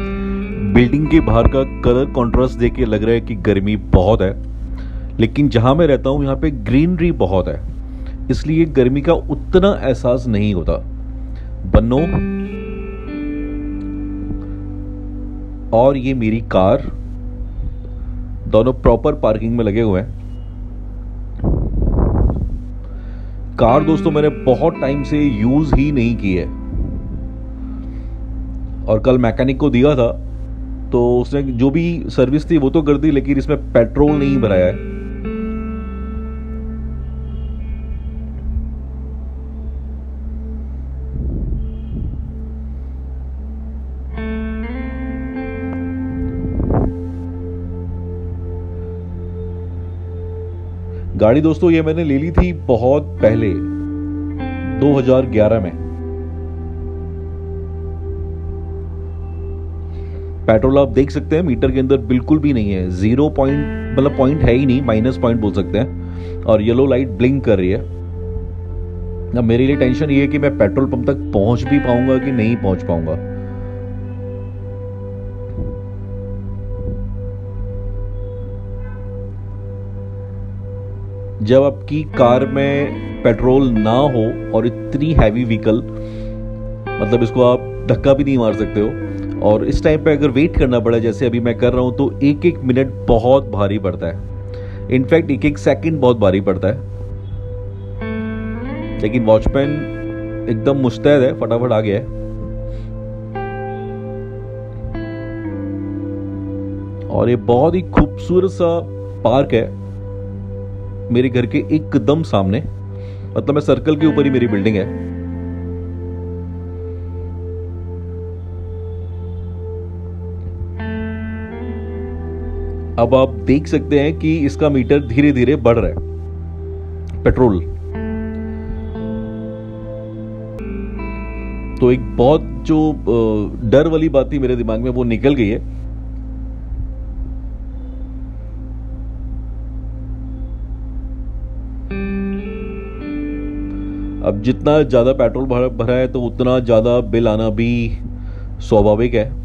Building के बाहर का कलर कॉन्ट्रास्ट देख के लग रहा है कि गर्मी बहुत है, लेकिन जहाँ मैं रहता हूँ, यहाँ पे ग्रीनरी बहुत है। इसलिए गर्मी का उतना एहसास नहीं होता। बनो और ये मेरी कार, दोनों प्रॉपर पार्किंग में लगे हुए हैं। कार दोस्तों, मैंने बहुत टाइम से यूज़ ही नहीं की है। और कल मैकेनिक को दिया था तो उसने जो भी सर्विस थी वो तो कर दी लेकिन इसमें पेट्रोल नहीं भराया है। गाड़ी दोस्तों ये मैंने ले ली थी बहुत पहले 2011 में। पेट्रोल आप देख सकते हैं, मीटर के अंदर बिल्कुल भी नहीं है। ज़ीरो पॉइंट मतलब पॉइंट है ही नहीं माइनस पॉइंट बोल सकते हैं। और येलो लाइट ब्लिंक कर रही है। अब मेरे लिए टेंशन ये है कि मैं पेट्रोल पंप तक पहुँच भी पाऊँगा कि नहीं पहुँच पाऊँगा। जब आपकी कार में पेट्रोल ना हो और इतनी हैवी व्हीकल मतलब इसको आप धक्का भी नहीं मार सकते हो और इस टाइम पे अगर वेट करना पड़ा, जैसे अभी मैं कर रहा हूँ तो एक एक मिनट बहुत भारी पड़ता है। इनफैक्ट एक एक सेकंड बहुत भारी पड़ता है। लेकिन वॉचमैन एकदम मुस्तैद है, फटाफट आ गया है। और ये बहुत ही खूबसूरत सा पार्क है। मेरे घर के एकदम सामने मतलब मैं सर्कल के ऊपर ही मेरी बिल्डिंग है। अब आप देख सकते हैं कि इसका मीटर धीरे धीरे बढ़ रहा है। पेट्रोल। तो एक बहुत जो डर वाली बात थी मेरे दिमाग में, वो निकल गई है। अब जितना ज़्यादा पेट्रोल भरा है तो उतना ज़्यादा बिल आना भी स्वाभाविक है।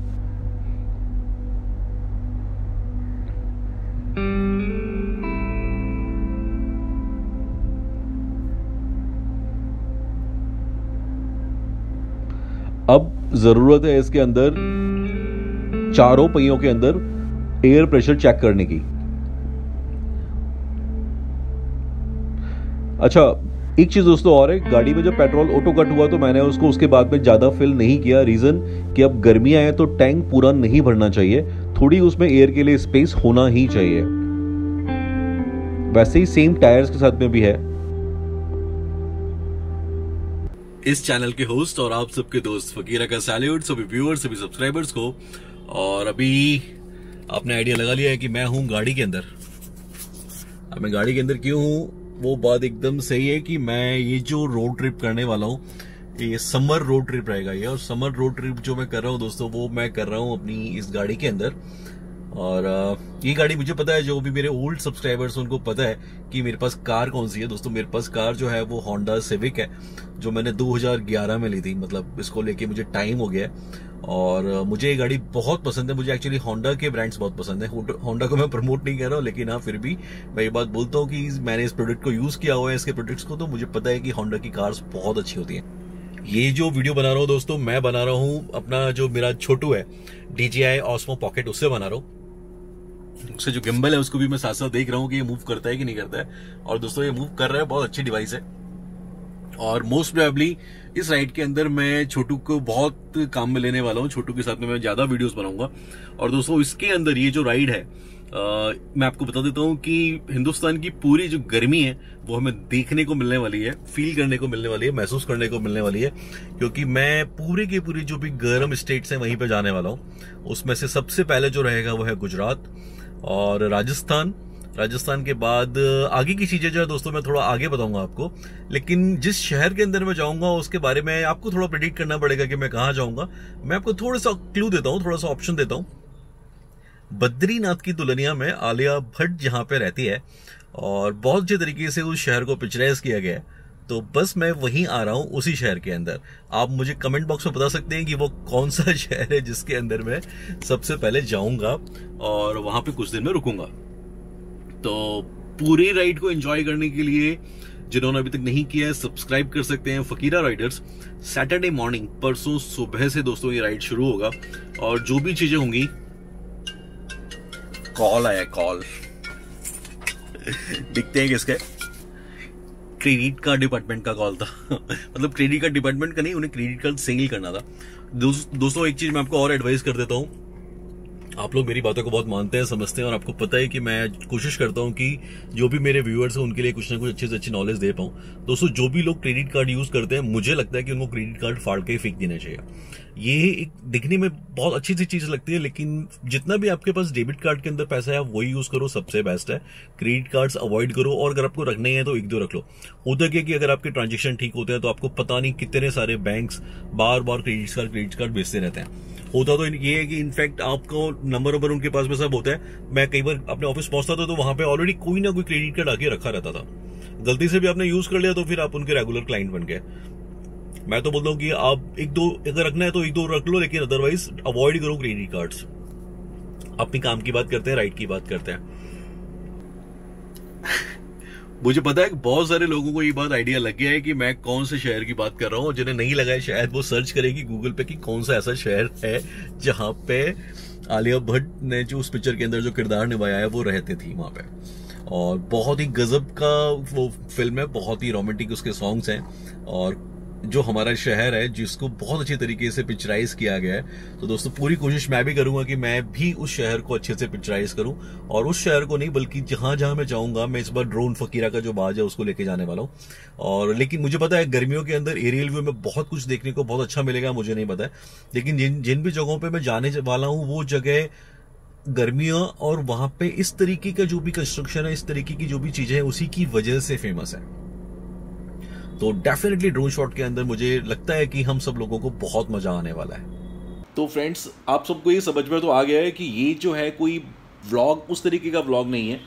अब ज़रूरत है इसके अंदर, चारों पहियों के अंदर एयर प्रेशर चेक करने की। अच्छा एक चीज़ दोस्तों और है, गाड़ी में जब पेट्रोल ऑटो कट हुआ तो मैंने उसको उसके बाद में ज़्यादा फिल नहीं किया। रीजन कि अब गर्मियाँ हैं तो टैंक पूरा नहीं भरना चाहिए। थोड़ी उसमें एयर के लिए स्पेस होना ही चाहिए। वैसे ही सेम टायर्स के साथ में भी है। इस चैनल के होस्ट और आप सबके दोस्त फकीरा का सैल्यूट, सभी व्यूअर्स, सभी सब्सक्राइबर्स को। और अभी आपने आइडिया लगा लिया है कि मैं हूँ गाड़ी के अंदर। अब मैं गाड़ी के अंदर क्यों हूँ? वो बात एकदम सही है कि मैं ये जो रोड ट्रिप करने वाला हूँ, ये समर रोड ट्रिप रहेगा ये। और समर रोड ट्रिप जो मैं कर रहा हूँ दोस्तों, वो मैं कर रहा हूँ अपनी इस गाड़ी के अंदर। और ये गाड़ी मुझे पता है, जो भी मेरे ओल्ड सब्सक्राइबर्स उनको पता है कि मेरे पास कार कौन सी है। दोस्तों, मेरे पास कार जो है, वो होंडा सिविक है, जो मैंने 2011 में ली थी। मतलब इसको लेके मुझे टाइम हो गया है। और मुझे ये गाड़ी बहुत पसंद है। मुझे एक्चुअली होंडा के ब्रांड्स बहुत पसंद है। होंडा को मैं प्रमोट नहीं कर रहा हूँ, लेकिन हाँ फिर भी मैं ये बात बोलता हूँ कि मैंने इस प्रोडक्ट को यूज़ किया हुआ है, इसके प्रोडक्ट्स को तो मुझे पता है कि होंडा की कार्स बहुत अच्छी होती है। ये जो वीडियो बना रहा हूँ दोस्तों, मैं बना रहा हूँ अपना जो मेरा छोटू है डीजीआई ऑस्मो पॉकेट उससे बना रहा हूँ। उससे जो गिम्बल है उसको भी मैं साथ साथ देख रहा हूँ कि ये मूव करता है कि नहीं करता है। और दोस्तों ये मूव कर रहा है बहुत अच्छी डिवाइस है। और मोस्ट प्रोबेबली इस राइड के अंदर मैं छोटू को बहुत काम में लेने वाला हूँ। छोटू के साथ में मैं ज़्यादा वीडियोस बनाऊँगा। और दोस्तों इसके अंदर ये जो राइड है आ, मैं आपको बता देता हूँ कि हिंदुस्तान की पूरी जो गर्मी है वो हमें देखने को मिलने वाली है फील करने को मिलने वाली है महसूस करने को मिलने वाली है। क्योंकि मैं पूरे के पूरी जो भी गर्म स्टेट्स हैं वहीं पे जाने वाला हूँ। उसमें से सबसे पहले जो रहेगा वो है गुजरात। और राजस्थान राजस्थान के बाद आगे की चीज़ें जो है दोस्तों मैं थोड़ा आगे बताऊँगा आपको। लेकिन जिस शहर के अंदर मैं जाऊँगा, उसके बारे में आपको थोड़ा प्रिडिक्ट करना पड़ेगा कि मैं कहा जाऊँगा। मैं आपको थोड़ा सा क्लू देता हूँ थोड़ा सा ऑप्शन देता हूँ। बद्रीनाथ की दुल्हनिया में आलिया भट्ट जहाँ पे रहती है और बहुत अच्छे तरीके से उस शहर को पिक्चराइज किया गया है। तो बस मैं वहीं आ रहा हूँ, उसी शहर के अंदर। आप मुझे कमेंट बॉक्स में बता सकते हैं कि वो कौन सा शहर है जिसके अंदर मैं सबसे पहले जाऊँगा और वहाँ पे कुछ दिन में रुकूँगा। तो पूरी राइड को एंजॉय करने के लिए, जिन्होंने अभी तक नहीं किया है सब्सक्राइब कर सकते हैं फकीरा राइडर्स सैटरडे मॉर्निंग परसों सुबह से दोस्तों ये राइड शुरू होगा और जो भी चीज़ें होंगी कॉल आया कॉल दिखते हैं किसके? क्रेडिट कार्ड डिपार्टमेंट का कॉल था। मतलब क्रेडिट कार्ड डिपार्टमेंट का नहीं, उन्हें क्रेडिट कार्ड सेल करना था। दोस्तों एक चीज़ मैं आपको और एडवाइस कर देता हूँ। आप लोग मेरी बातों को बहुत मानते हैं, समझते हैं और आपको पता है कि मैं कोशिश करता हूँ कि जो भी मेरे व्यूअर्स हैं, उनके लिए कुछ ना कुछ अच्छे से अच्छी नॉलेज दे पाऊँ। दोस्तों, जो भी लोग क्रेडिट कार्ड यूज़ करते हैं, मुझे लगता है कि उनको क्रेडिट कार्ड फाड़ के फेंक देना चाहिए। ये एक दिखने में बहुत अच्छी सी चीज़ लगती है, लेकिन जितना भी आपके पास डेबिट कार्ड के अंदर पैसा है वही यूज़ करो, सबसे बेस्ट है। क्रेडिट कार्ड्स अवॉइड करो, और अगर आपको रखने हैं तो एक दो रख लो। होता क्या कि अगर आपके ट्रांजेक्शन ठीक होते हैं तो आपको पता नहीं कितने सारे बैंक्स बार बार क्रेडिट कार्ड क्रेडिट कार्ड बेचते रहते हैं। होता तो ये है कि इनफैक्ट आपको नंबर नंबर उनके पास में सब होता है। मैं कई बार अपने ऑफ़िस पहुँचता था तो वहाँ पे ऑलरेडी कोई ना कोई क्रेडिट कार्ड आके रखा रहता था। गलती से भी आपने यूज़ कर लिया तो फिर आप उनके रेगुलर क्लाइंट बन गए। मैं तो बोलता हूँ कि आप एक दो, अगर रखना है तो एक दो रख लो, लेकिन अदरवाइज़ अवॉइड करो क्रेडिट कार्ड्स अपनी काम की बात करते हैं राइट की बात करते हैं। मुझे पता है कि बहुत सारे लोगों को ये बात आइडिया लग गया है कि मैं कौन से शहर की बात कर रहा हूँ जिन्हें नहीं लगा है, शायद वो सर्च करेगी गूगल पे कि कौन सा ऐसा शहर है जहाँ पे आलिया भट्ट ने जो उस पिक्चर के अंदर जो किरदार निभाया है, वो रहते थी वहाँ पे। और बहुत ही गजब का वो फ़िल्म है, बहुत ही रोमांटिक उसके सॉन्ग्स हैं। और जो हमारा शहर है, जिसको बहुत अच्छे तरीके से पिक्चराइज किया गया है। तो दोस्तों, पूरी कोशिश मैं भी करूँगा कि मैं भी उस शहर को अच्छे से पिक्चराइज करूँ। और उस शहर को नहीं, बल्कि जहाँ जहाँ मैं जाऊँगा, मैं इस बार ड्रोन फकीरा का जो बाज है, उसको लेके जाने वाला हूँ। और लेकिन मुझे पता है, गर्मियों के अंदर एरियल व्यू में बहुत कुछ देखने को बहुत अच्छा मिलेगा, मुझे नहीं पता है। लेकिन जिन जिन भी जगहों पर मैं जाने वाला हूँ, वो जगह गर्मियाँ और वहाँ पे इस तरीके का जो भी कंस्ट्रक्शन है, इस तरीके की जो भी चीज़ें हैं, उसी की वजह से फ़ेमस है। तो डेफिनेटली ड्रोन शॉट के अंदर मुझे लगता है कि हम सब लोगों को बहुत मज़ा आने वाला है। तो फ्रेंड्स आप सबको ये समझ में तो आ गया है कि ये जो है कोई व्लॉग उस तरीके का व्लॉग नहीं है।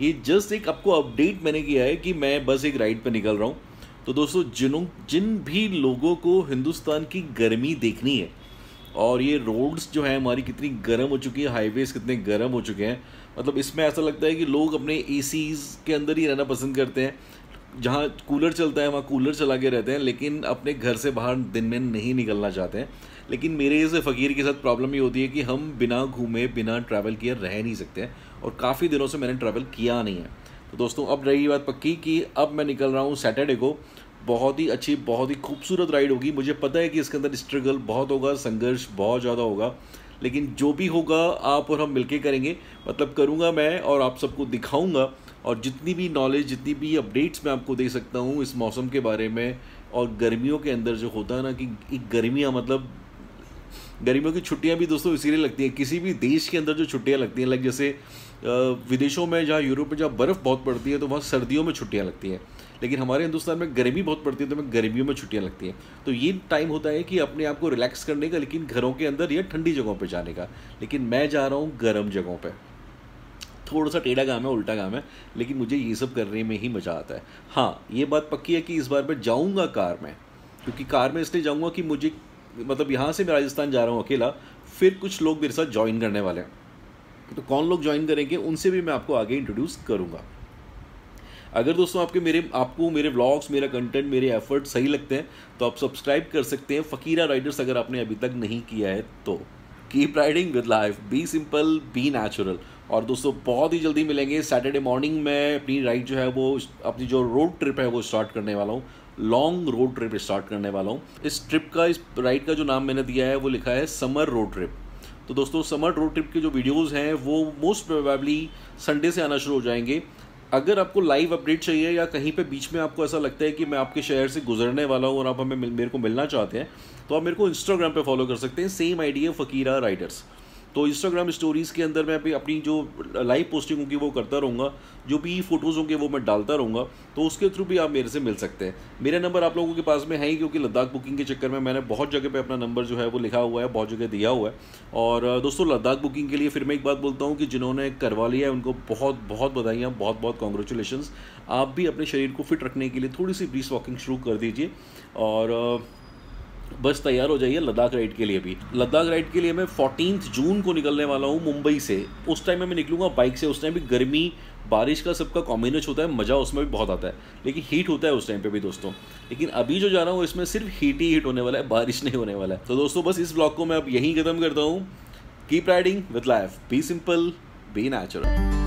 ये जस्ट एक आपको अपडेट मैंने किया है कि मैं बस एक राइड पर निकल रहा हूँ। तो दोस्तों, जिनों, जिन भी लोगों को हिंदुस्तान की गर्मी देखनी है, और ये रोड्स जो है, हमारी कितनी गर्म हो चुकी है हाईवेज कितने गर्म हो चुके हैं मतलब इसमें ऐसा लगता है कि लोग अपने ए के अंदर ही रहना पसंद करते हैं। जहाँ कूलर चलता है, वहाँ कूलर चला के रहते हैं, लेकिन अपने घर से बाहर दिन में नहीं निकलना चाहते हैं। लेकिन मेरे जैसे फ़कीर के साथ प्रॉब्लम ये होती है कि हम बिना घूमे, बिना ट्रैवल किए रह नहीं सकते और काफ़ी दिनों से मैंने ट्रैवल किया नहीं है। तो दोस्तों, अब रही बात पक्की कि अब मैं निकल रहा हूँ सैटरडे को। बहुत ही अच्छी, बहुत ही खूबसूरत राइड होगी। मुझे पता है कि इसके अंदर स्ट्रगल बहुत होगा, संघर्ष बहुत ज़्यादा होगा। लेकिन जो भी होगा, आप और हम मिलके करेंगे। मतलब करूँगा मैं और आप सबको दिखाऊँगा और जितनी भी नॉलेज जितनी भी अपडेट्स मैं आपको दे सकता हूँ इस मौसम के बारे में और गर्मियों के अंदर जो होता है ना कि एक गर्मियाँ मतलब गर्मियों की छुट्टियाँ भी दोस्तों इसीलिए लगती हैं, किसी भी देश के अंदर जो छुट्टियाँ लगती हैं लाइक जैसे विदेशों में जहाँ यूरोप में जहाँ बर्फ़ बहुत पड़ती है तो वहाँ सर्दियों में छुट्टियाँ लगती हैं। लेकिन हमारे हिंदुस्तान में गर्मी बहुत पड़ती है तो हमें गर्मियों में छुट्टियाँ लगती हैं। तो ये टाइम होता है कि अपने आप को रिलैक्स करने का, लेकिन घरों के अंदर या ठंडी जगहों पर जाने का। लेकिन मैं जा रहा हूँ गर्म जगहों पर थोड़ा सा टेढ़ा काम है, उल्टा काम है, लेकिन मुझे ये सब करने में ही मज़ा आता है। हाँ ये बात पक्की है कि इस बार मैं जाऊँगा कार में, क्योंकि कार में इसलिए जाऊँगा कि मुझे मतलब यहाँ से मैं राजस्थान जा रहा हूँ अकेला, फिर कुछ लोग मेरे साथ ज्वाइन करने वाले हैं। तो कौन लोग ज्वाइन करेंगे, उनसे भी मैं आपको आगे इंट्रोड्यूस करूँगा। अगर दोस्तों आपके मेरे, आपको मेरे ब्लॉग्स मेरा कंटेंट मेरे एफर्ट सही लगते हैं तो आप सब्सक्राइब कर सकते हैं। फ़कीरा राइडर्स अगर आपने अभी तक नहीं किया है तो keep riding with life be simple be natural और दोस्तों, बहुत ही जल्दी मिलेंगे। सैटरडे मॉर्निंग में अपनी राइड जो है वो, अपनी जो रोड ट्रिप है वो स्टार्ट करने वाला हूँ। लॉन्ग रोड ट्रिप स्टार्ट करने वाला हूँ। इस ट्रिप का, इस राइड का जो नाम मैंने दिया है, वो लिखा है समर रोड ट्रिप तो दोस्तों समर रोड ट्रिप के जो वीडियोज़ हैं, वो मोस्ट प्रोबेबली संडे से आना शुरू हो जाएँगे। अगर आपको लाइव अपडेट चाहिए या कहीं पे बीच में आपको ऐसा लगता है कि मैं आपके शहर से गुजरने वाला हूँ और आप हमें मेरे को मिलना चाहते हैं तो आप मेरे को इंस्टाग्राम पे फॉलो कर सकते हैं। सेम है फ़कीरा राइडर्स तो इंस्टाग्राम स्टोरीज़ के अंदर मैं अभी अपनी जो लाइव पोस्टिंग होगी वो करता रहूँगा, जो भी फ़ोटोज़ होंगे वो मैं डालता रहूँगा तो उसके थ्रू भी आप मेरे से मिल सकते हैं। मेरा नंबर आप लोगों के पास में है ही, क्योंकि लद्दाख बुकिंग के चक्कर में मैंने बहुत जगह पे अपना नंबर जो है वो लिखा हुआ है, बहुत जगह दिया हुआ है। और दोस्तों, लद्दाख बुकिंग के लिए फिर मैं एक बात बोलता हूँ कि जिन्होंने करवा लिया है, उनको बहुत बहुत बधाइयाँ, बहुत बहुत कॉन्ग्रेचुलेशन आप भी अपने शरीर को फिट रखने के लिए थोड़ी सी ब्रीस वॉकिंग शुरू कर दीजिए। और बस तैयार हो जाइए लद्दाख राइड के लिए भी। लद्दाख राइड के लिए मैं फोर्टीन जून को निकलने वाला हूँ मुंबई से। उस टाइम में मैं निकलूँगा बाइक से। उस टाइम भी गर्मी, बारिश का सबका कॉम्बिनेशन होता है, मज़ा उसमें भी बहुत आता है। लेकिन हीट होता है उस टाइम पे भी दोस्तों। लेकिन अभी जो जा रहा हूँ, इसमें सिर्फ़ हीट ही हीट होने वाला है, बारिश नहीं होने वाला है। तो दोस्तों, बस इस ब्लॉग को मैं अब यहीं ख़त्म करता हूँ। Keep riding with life be simple be natural